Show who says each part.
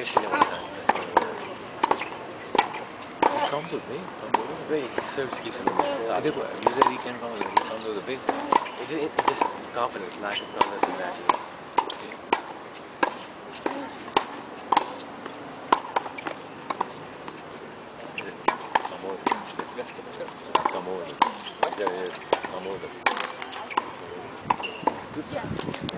Speaker 1: Christian one time.
Speaker 2: comes with me. Come with me.
Speaker 1: He serves keeps him in the
Speaker 2: देखो usually he can come with me. He comes with a big.
Speaker 1: It just, it just confidence, not of confidence in matches.
Speaker 2: Come over. Come over. Good. yeah.